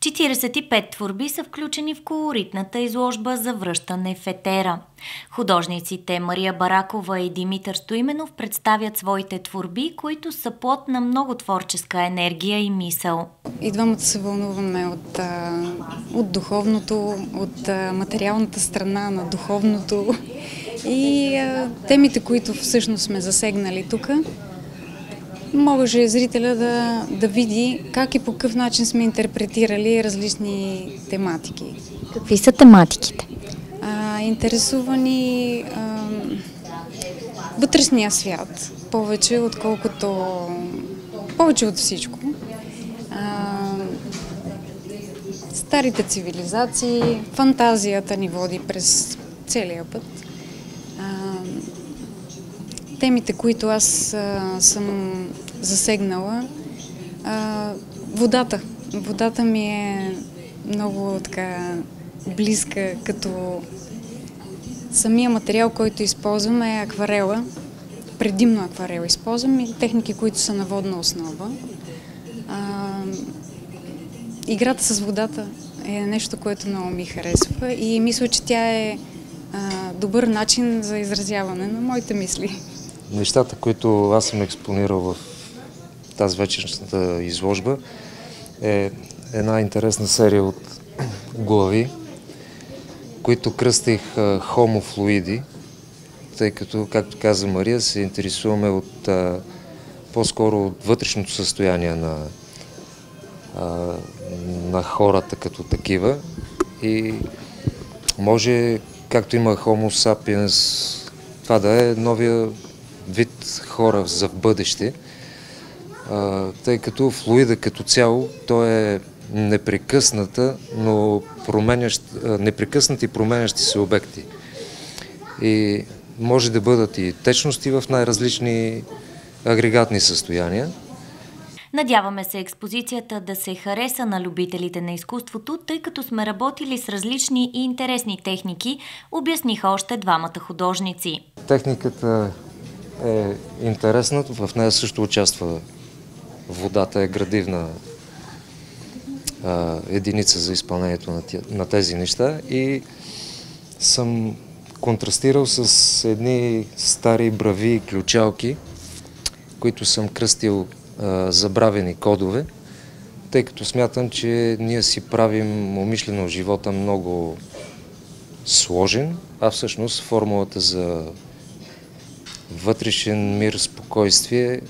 45 творби са включени в колоритната изложба за връщане в етера. Художниците Мария Баракова и Димитър Стоименов представят своите творби, които са плод на много творческа енергия и мисъл. И двамата се вълнуваме от, от духовното, от материалната страна на духовното и темите, които всъщност сме засегнали тук може зрителя да, да види как и по какъв начин сме интерпретирали различни тематики. Какви са тематиките? А, интересувани а, вътрешния свят, повече отколкото повече от всичко. А, старите цивилизации, фантазията ни води през целия път темите, които аз съм засегнала, водата. Водата ми е много така близка, като самия материал, който използвам е акварела. Предимно акварел използвам и техники, които са на водна основа. А, играта с водата е нещо, което много ми харесва и мисля, че тя е добър начин за изразяване на моите мисли нещата, които аз съм експонирал в тази вечерната изложба, е една интересна серия от глави, които кръстих хомофлуиди, тъй като, както каза Мария, се интересуваме от по-скоро от вътрешното състояние на, на хората като такива. И може, както има Homo sapiens, това да е новия вид хора за в бъдеще, тъй като флуида като цяло, той е непрекъсната, но променящ, непрекъснати променящи се обекти. И може да бъдат и течности в най-различни агрегатни състояния. Надяваме се експозицията да се хареса на любителите на изкуството, тъй като сме работили с различни и интересни техники, обясниха още двамата художници. Техниката е интересна. В нея също участва водата, е градивна а, единица за изпълнението на, тя, на тези неща и съм контрастирал с едни стари брави и ключалки, които съм кръстил а, забравени кодове, тъй като смятам, че ние си правим умишлено живота много сложен, а всъщност формулата за вътрешен мир, спокойствие.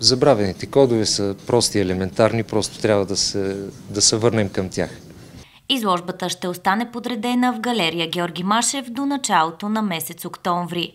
Забравените кодове са прости, елементарни, просто трябва да се, да се върнем към тях. Изложбата ще остане подредена в галерия Георги Машев до началото на месец октомври.